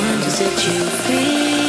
oranges that you feel